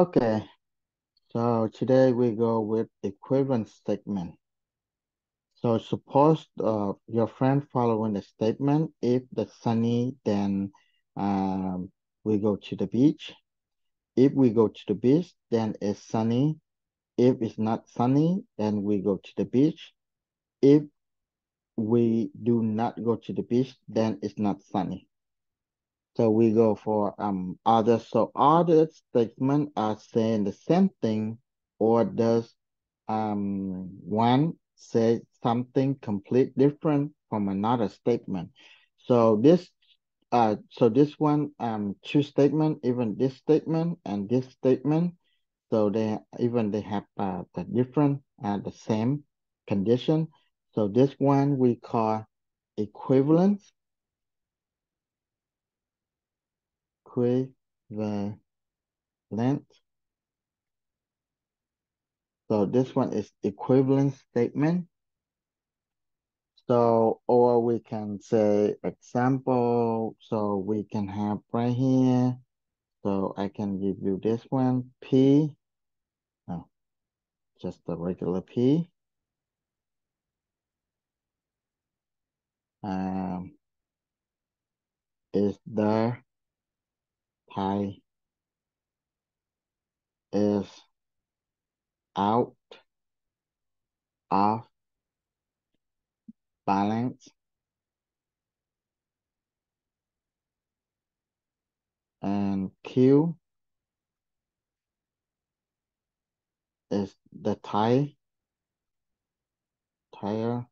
Okay, so today we go with equivalent statement. So suppose uh, your friend following the statement, if the sunny, then um, we go to the beach. If we go to the beach, then it's sunny. If it's not sunny, then we go to the beach. If we do not go to the beach, then it's not sunny. So we go for um other. So other statement are saying the same thing, or does um one say something complete different from another statement. So this uh so this one um two statement, even this statement and this statement, so they even they have uh, the different uh, the same condition. So this one we call equivalence. Equivalent. Length. So this one is equivalent statement. So, or we can say example. So we can have right here. So I can give you this one, P. No, just the regular P. Um, is the tie is out of balance and Q is the tie tire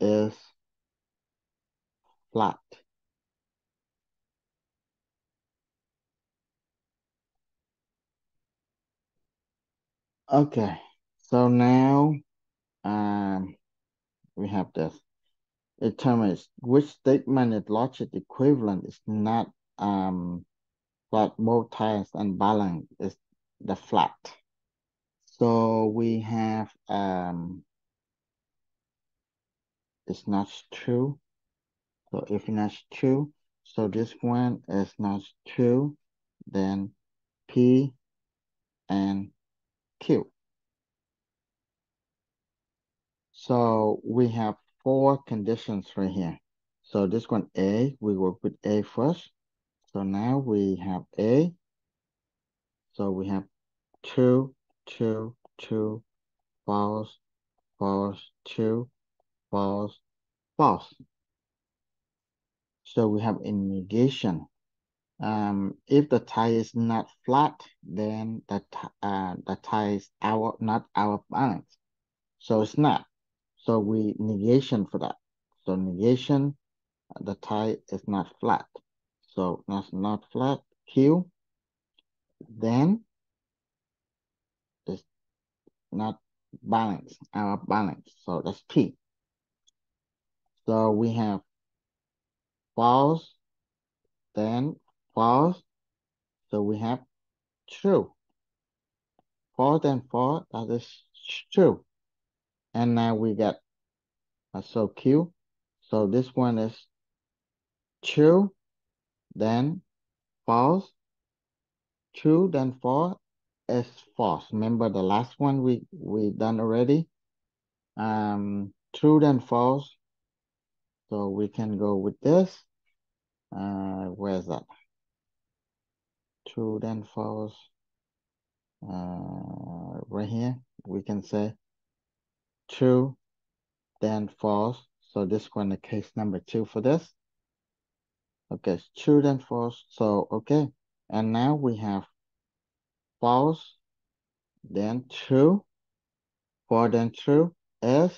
is flat. Okay, so now um we have this. It determines which statement is logic equivalent is not um flat tires and balance is the flat. So we have um it's not true. So if not true, so this one is not true, then P and Q. So we have four conditions right here. So this one A, we work with A first. So now we have A. So we have two, two, two, false, false, two, false, false. So we have a negation. Um, if the tie is not flat, then the, uh, the tie is our, not our balance. So it's not. So we negation for that. So negation, the tie is not flat. So that's not flat, Q. Then it's not balance, our balance. So that's P. So we have false, then false. So we have true. False and false, that is true. And now we get, uh, so Q. So this one is true, then false, true, then false is false. Remember the last one we, we done already? Um, true, then false. So we can go with this. Uh, where's that? True, then false. Uh, right here, we can say true, then false. So this one, the case number two for this. Okay, true then false. So, okay. And now we have false, then true, for then true is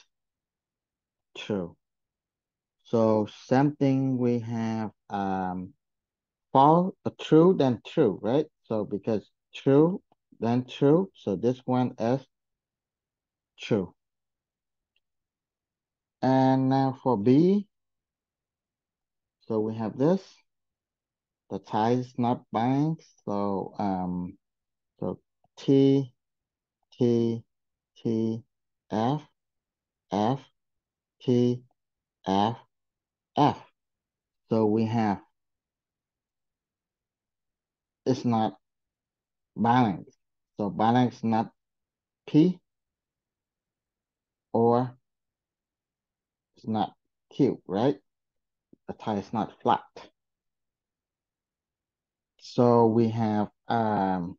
true. So something we have um false, true, then true, right? So because true, then true. So this one is true. And now for B, so we have this. The tie is not binding. So um, so T, T, T, F, F, T, F, F. So we have it's not balanced. So balance not P or it's not Q, right? The tie is not flat. So we have um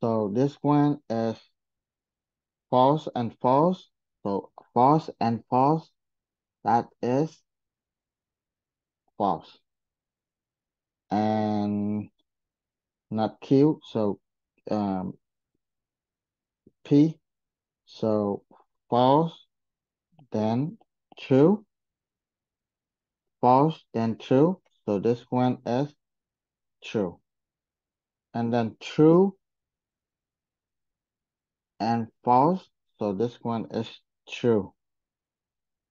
so this one is false and false. So false and false, that is false. And not Q, so um P, so false, then true, false, then true. So this one is true. And then true and false. So this one is true,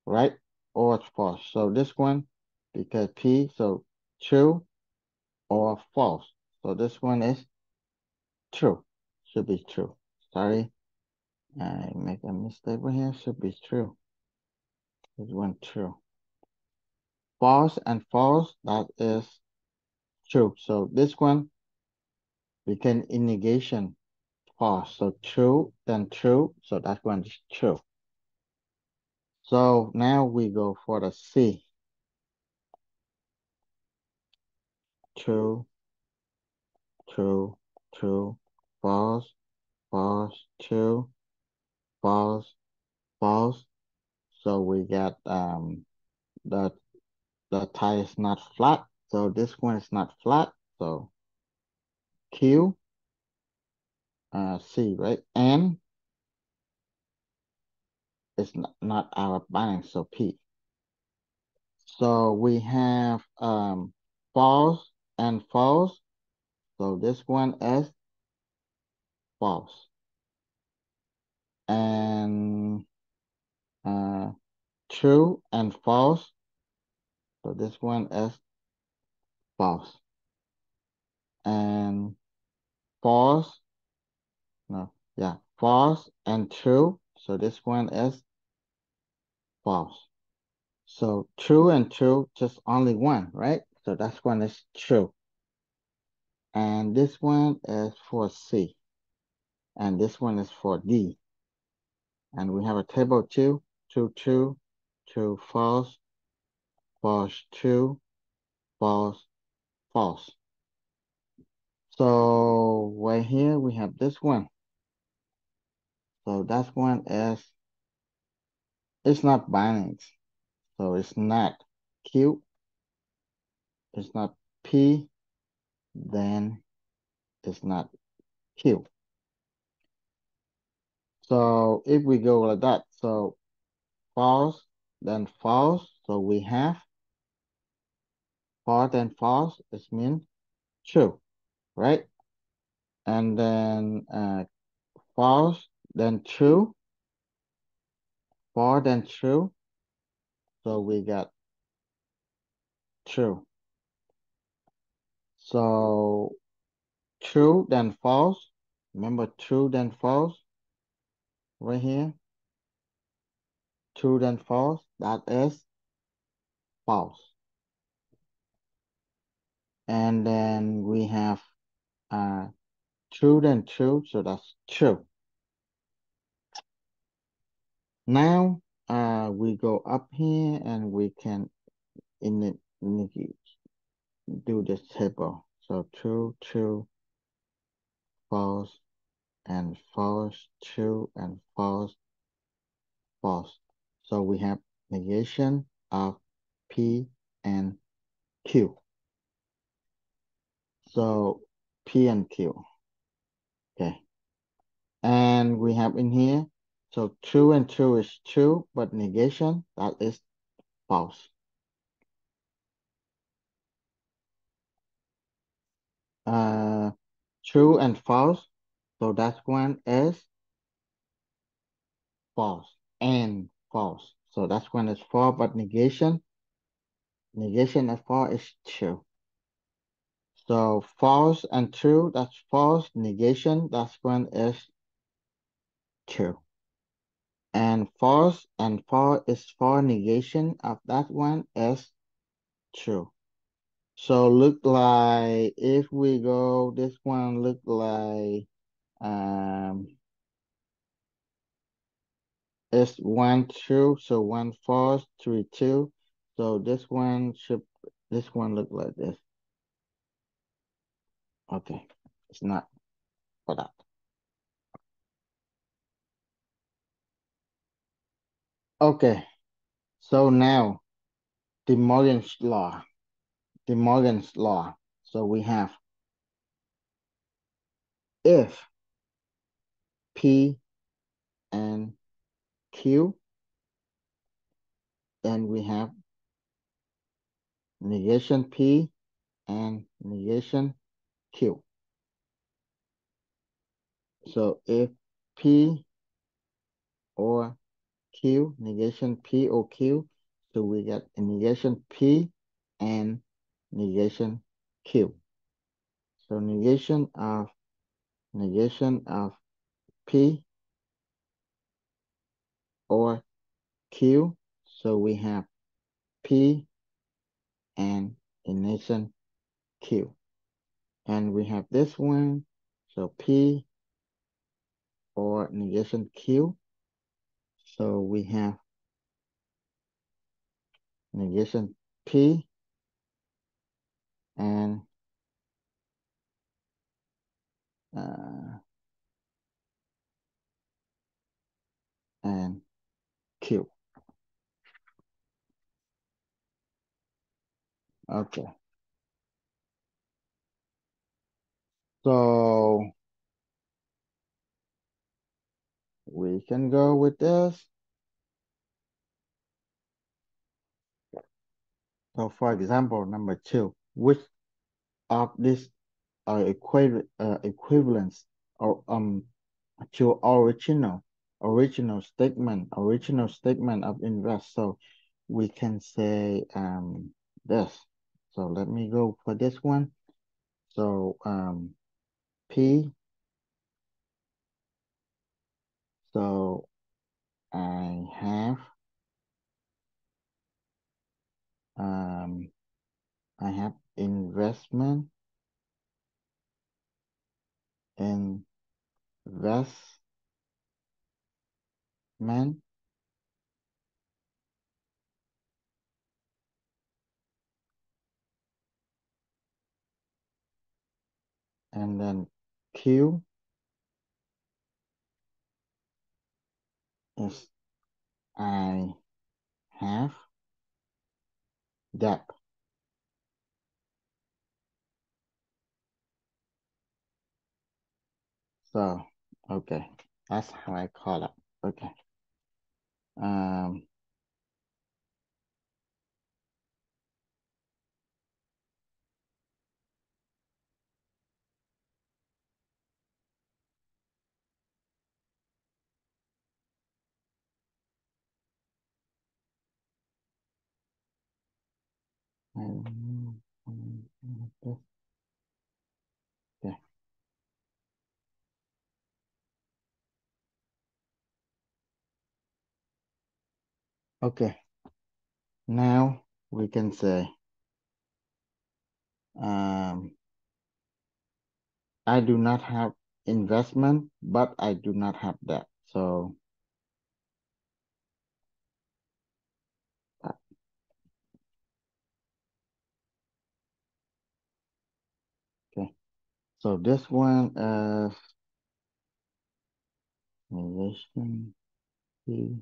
right? Or false. So this one, because P, so true or false. So this one is true. Should be true. Sorry. I make a mistake here. Should be true. This one true. False and false, that is true. So this one, we can in negation false. So true, then true. So that one is true. So now we go for the C. True, true, true, false, false, true, false, false. So we got um the the tie is not flat. So this one is not flat. So Q, uh, C, right? N is not, not our binding, so P. So we have um false and false. So this one is false. And uh, true and false. So this one is false. And false, no, yeah, false and true. So this one is false. So true and true, just only one, right? So that one is true. And this one is for C. And this one is for D. And we have a table two, true, true, true, false, false, two, false, false. So right here we have this one. So that one is, it's not binding. So it's not Q, it's not P, then it's not Q. So if we go like that, so false, then false. So we have false and false, it means true, right? And then uh, false, then true, false, then true. So we got true. So true, then false. Remember true, then false right here. True, then false, that is false. And then we have uh, true, then true, so that's true. Now uh, we go up here and we can in it, in it do this table. So true, true, false, and false, true, and false, false. So we have negation of P and Q. So P and Q. Okay. And we have in here, so true and true is true, but negation, that is false. Uh, true and false, so that one is false and false. So that's when it's false, but negation, negation of false is true. So false and true, that's false. Negation, that's when is true. And false and false is false. negation of that one is true. So look like if we go, this one look like um it's one two, so one false, three two. So this one should this one look like this. Okay, it's not for that. Okay, so now De Morgan's law. De Morgan's law. So we have if P and Q, then we have negation P and negation Q. So if P or Q, negation P or Q, so we get negation P and negation Q. So negation of negation of P or Q. So we have P and negation Q. And we have this one, so P or negation Q. So we have negation P and uh, and Q. Okay. So we can go with this. So for example, number two, which of these are equivalent uh, equivalents or um to original original statement original statement of invest. So we can say um this. So let me go for this one. So um P. So I have um I have investment in investment and then Q is I have debt. So, okay, that's how I call it. Okay. Um, okay. Okay. Now we can say, um, I do not have investment, but I do not have debt. So okay. So this one is negation P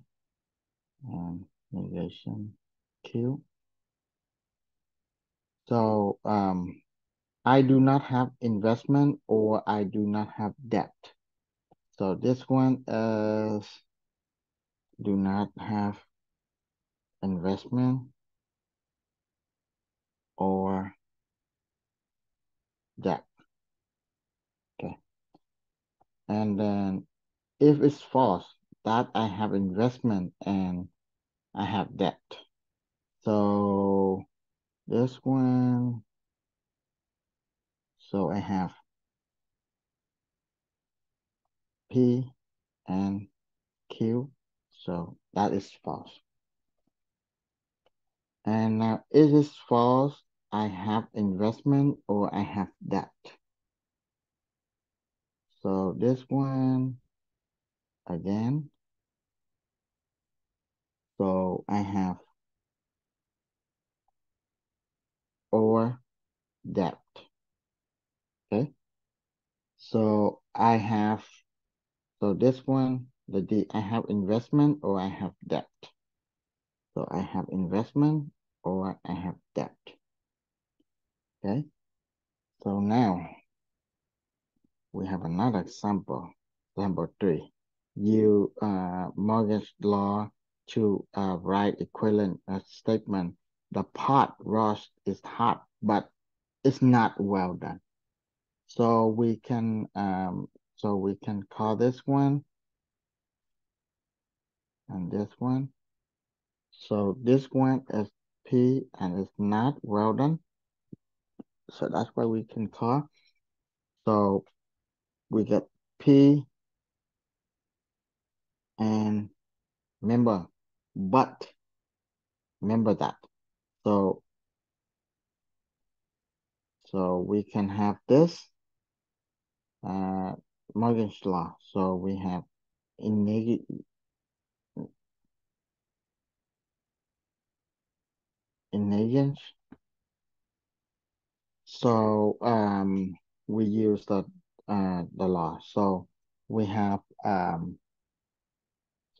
and negation Q. So um I do not have investment or I do not have debt. So this one is do not have investment or debt. Okay. And then if it's false, that I have investment and I have debt. So this one, so I have P and Q. So that is false. And now it is false? I have investment or I have debt. So this one again. So I have or debt. Okay. So I have, so this one, the D, I have investment or I have debt. So I have investment or I have debt. Okay. So now we have another example, example three. You uh, Morgan's law to uh, write equivalent uh, statement. The pot roast is hot, but it's not well done. So we can um, so we can call this one and this one. So this one is P and it's not well done. So that's why we can call. So we get P and remember, but remember that. So so we can have this uh Morgan's law. So we have in negative in agents. So um we use the uh the law. So we have um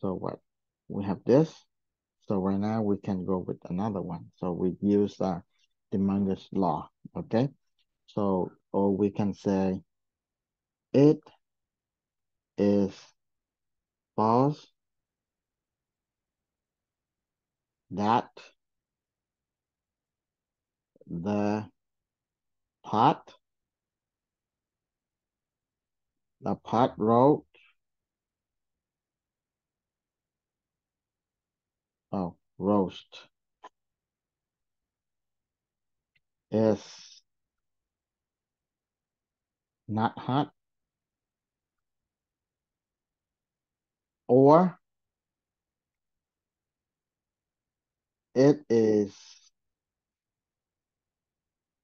so what we have this. So right now we can go with another one. So we use uh, the Mungus law. Okay. So or we can say it is false that the pot the pot wrote oh roast is not hot or it is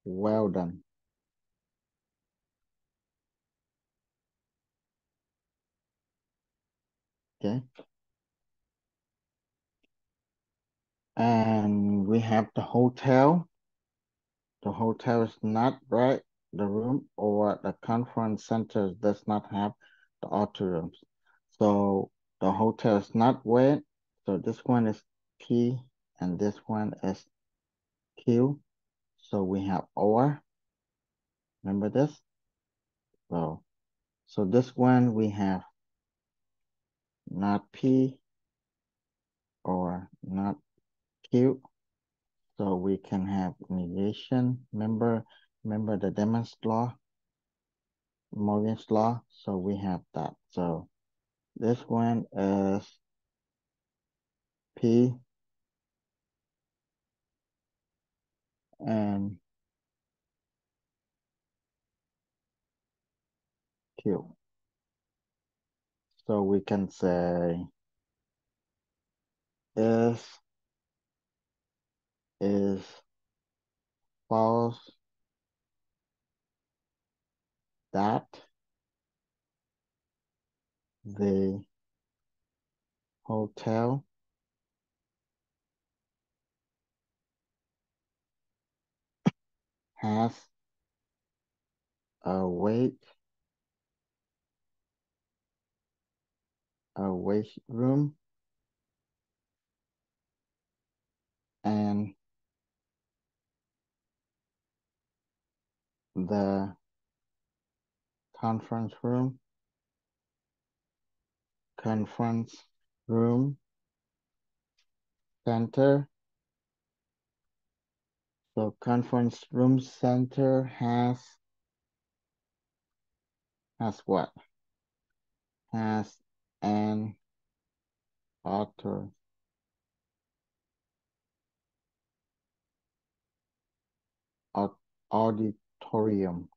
well done. Okay. And we have the hotel. The hotel is not right, the room, or the conference center does not have the auditoriums. So the hotel is not wet. So this one is P and this one is Q. So we have or. Remember this? So, so this one we have not P or not Q. So we can have negation. Remember, remember the Demons law, Morgan's law. So we have that. So this one is P and Q. So we can say is is false. That the hotel has a weight a weight room and the conference room, conference room center. So conference room center has has what? Has an author auditorium.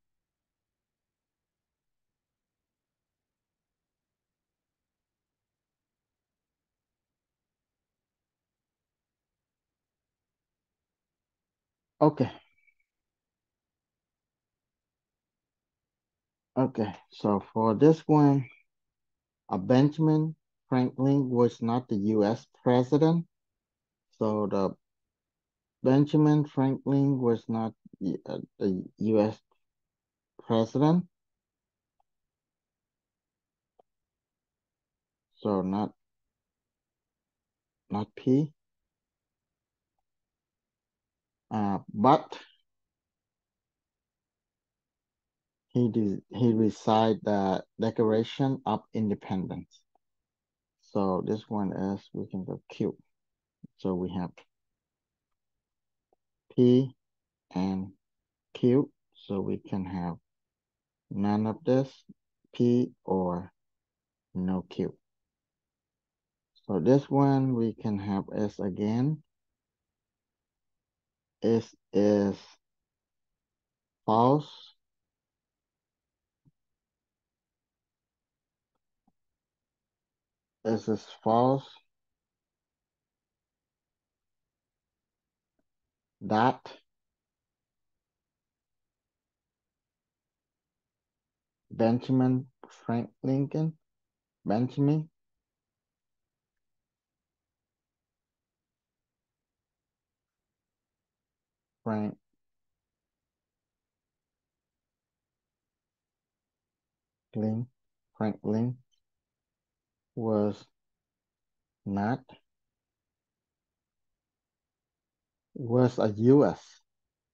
Okay. Okay, so for this one, uh, Benjamin Franklin was not the U.S. president. So the Benjamin Franklin was not the, uh, U.S. president. So not not P. Uh, but he did, he recited the Declaration of Independence. So this one is we can go Q. So we have P and Q. So we can have none of this P or no Q. So this one we can have S again. S is false. S is false. That Benjamin Frank Lincoln, Benjamin Frank Franklin, Franklin was not was a U.S.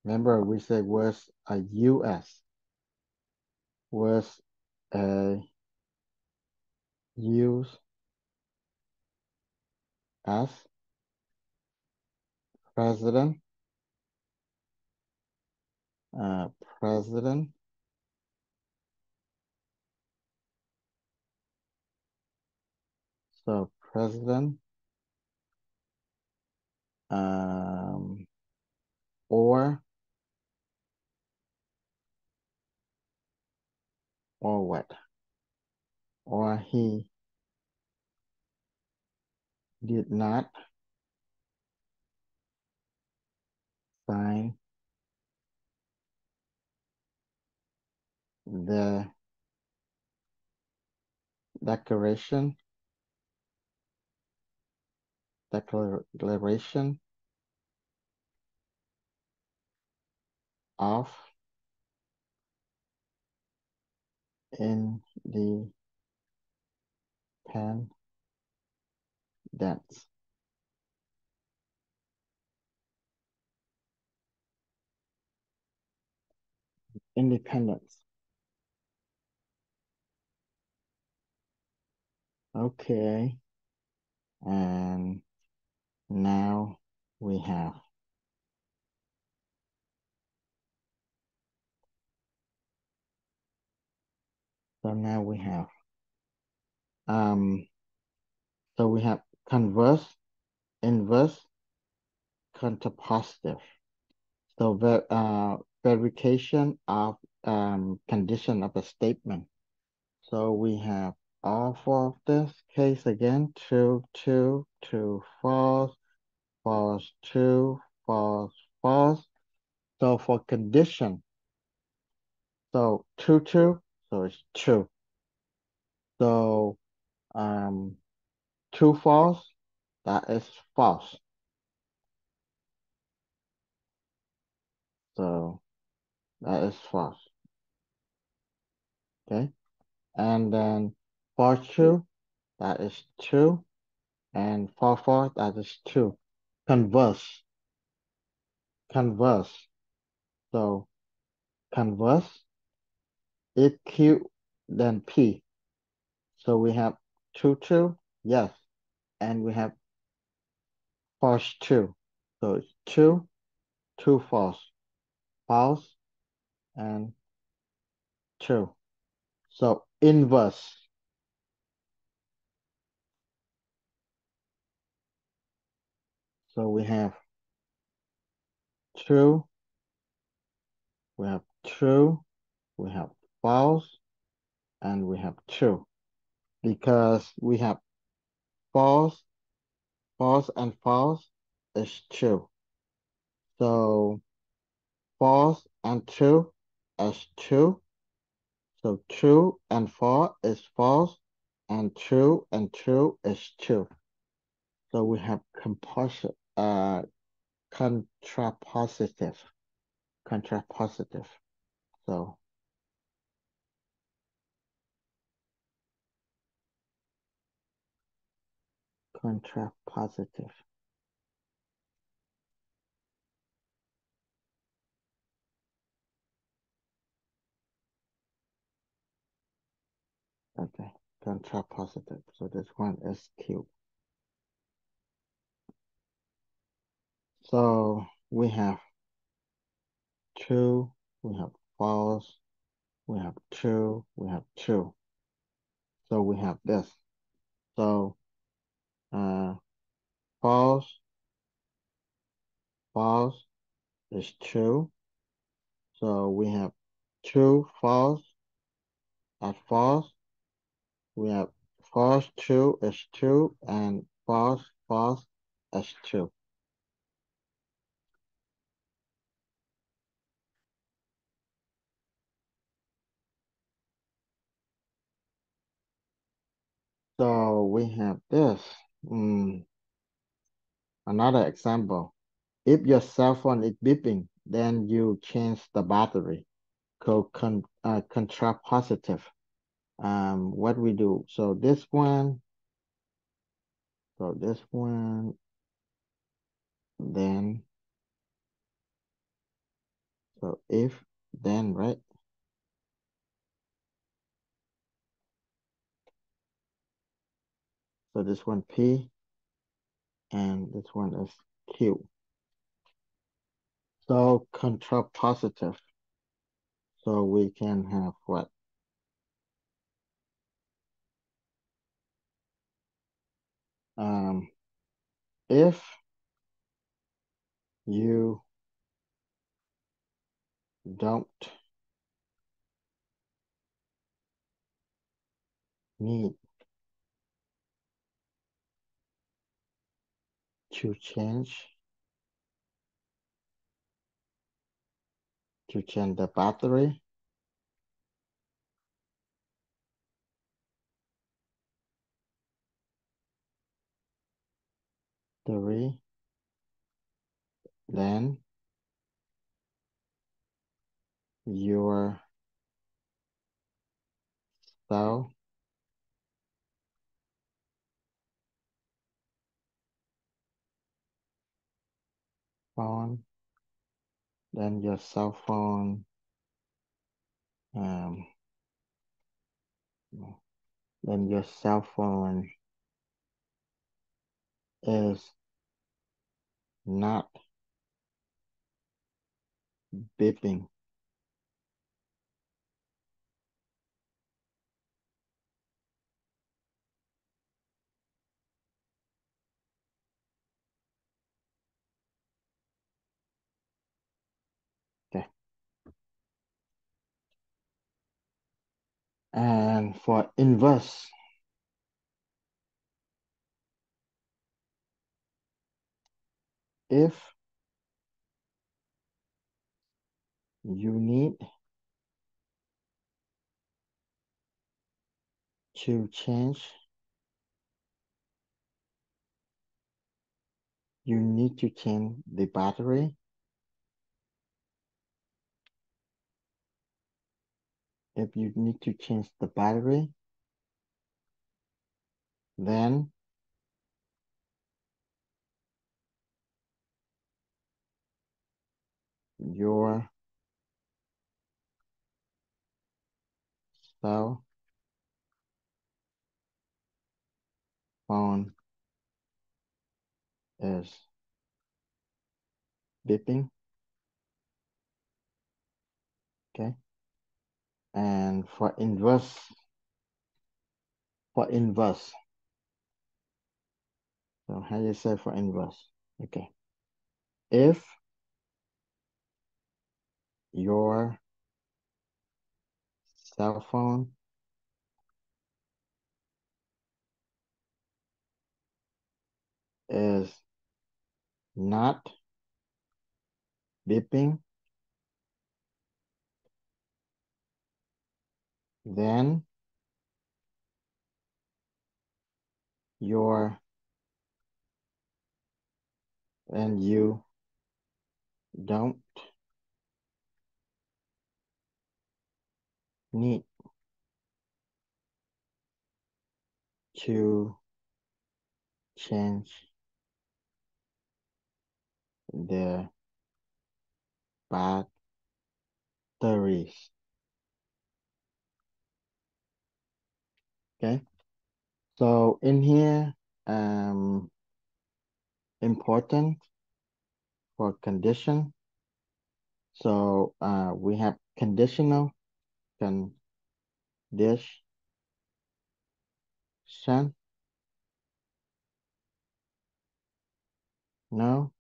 Remember, we said was a U.S. was a use as president, uh, president So president um, or or what? Or he did not sign the declaration declaration of independence. Independence. Okay. And now we have so now we have um so we have converse, inverse, contrapositive. So ver, uh, verification of um, condition of a statement. So we have all four of this case again, true, true, true, false, false, true, false, false. So for condition, so true, true, so it's true. So um, true, false, that is false. So that is false. Okay. And then false true, that is true. And false false, that is true. Converse. Converse. So converse. If Q, then P. So we have true, true, yes. And we have false, true. So it's true, true, false, false, and true. So inverse. So we have true, we have true, we have false, and we have true. Because we have false, false, and false is true. So false and true is true. So true and false is false, and true and true is true. So we have uh, contrapositive, contrapositive. So contrapositive. Okay, contrapositive. So this one is Q. So we have true, we have false, we have true, we have true. So we have this. So uh, false, false is true. So we have true, false, at false. We have false, true is true, and false, false is true. So we have this. Mm. Another example. If your cell phone is beeping, then you change the battery. Called con uh, contrapositive. Um, what we do. So this one. So this one. Then. So if then right. So this one P and this one is Q. So contrapositive. So we can have what? Um, if you don't need to change to change the battery. Three. Then your cell phone then your cell phone um then your cell phone is not beeping and for inverse if you need to change you need to change the battery if you need to change the battery then your cell phone is beeping. Okay. And for inverse, for inverse. So how you say for inverse? Okay. If your cell phone is not beeping, then your and you don't need to change the batteries. Okay. So in here, um, important for condition. So uh, we have conditional condition. No.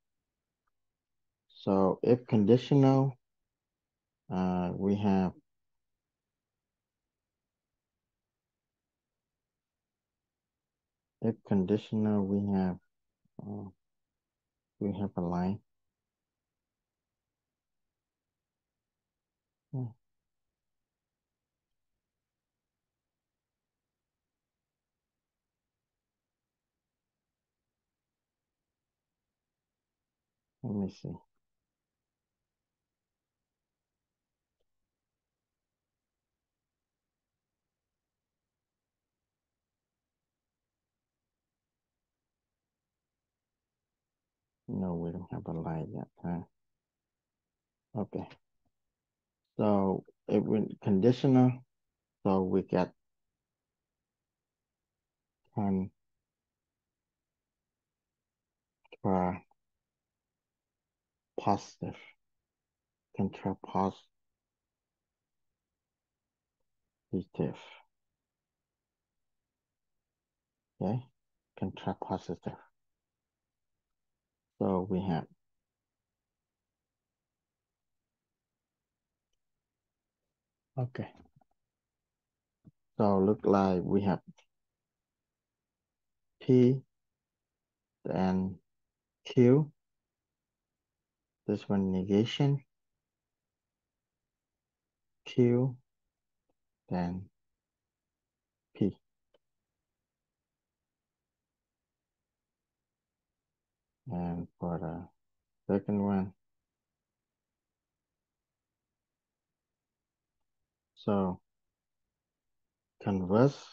So if conditional, uh, we have if conditional, we have uh, we have a line. Hmm. Let me see. No, we don't have a light yet, huh? Okay. So it went conditional, so we get contra positive, contra positive. Okay, contrapositive. So we have okay. So look like we have P and Q. This one negation. Q, then P. And for the second one, so converse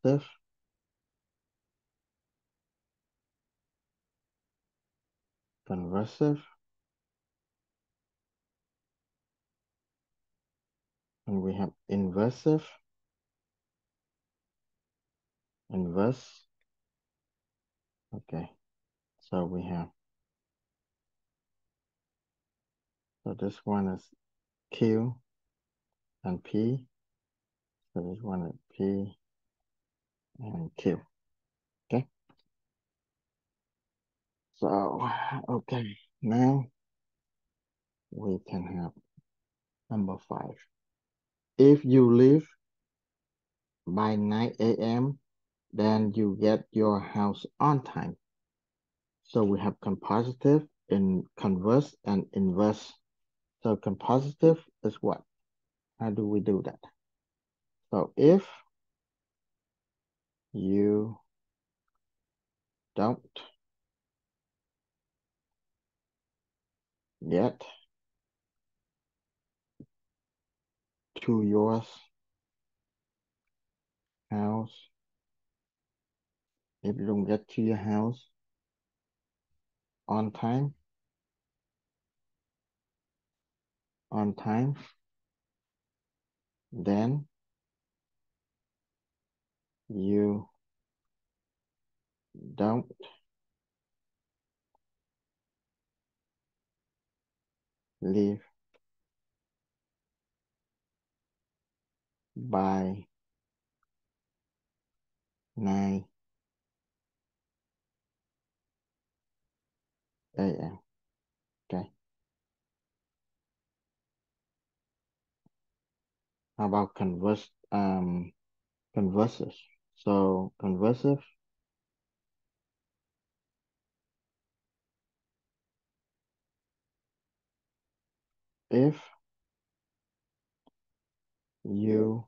stiff, conversive, and we have inversive, inverse. Okay, so we have, so this one is Q and P. So this one is P and Q. Okay. So, okay, now we can have number five. If you leave by 9 a.m., then you get your house on time. So we have compositive, in converse, and inverse. So compositive is what? How do we do that? So if you don't get to your house, if you don't get to your house on time, on time, then you don't leave by 9 a.m. Okay. How about converse um conversive? So conversive if you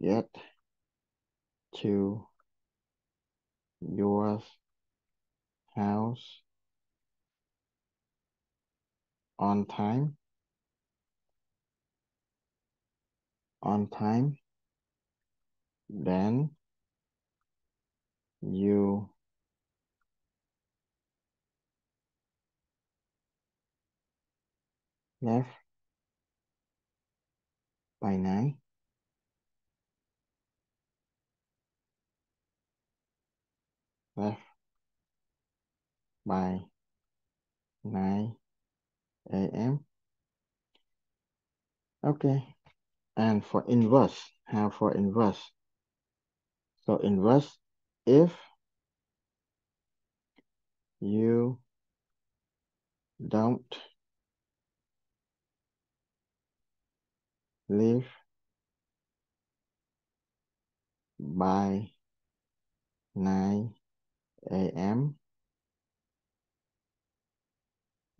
get to your house on time on time then you left by nine. Left by 9 a.m. Okay. And for inverse, how for inverse? So inverse, if you don't leave by 9 a.m.,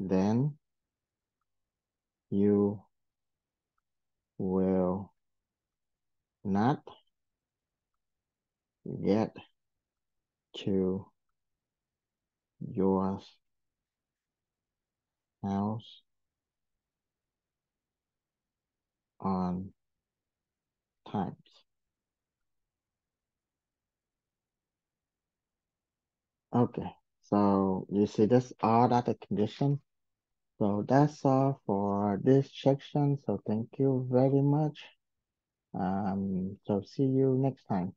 then you will not get to your house on time. Okay, so you see this all that the condition. So that's all for this section. So thank you very much. Um, so see you next time.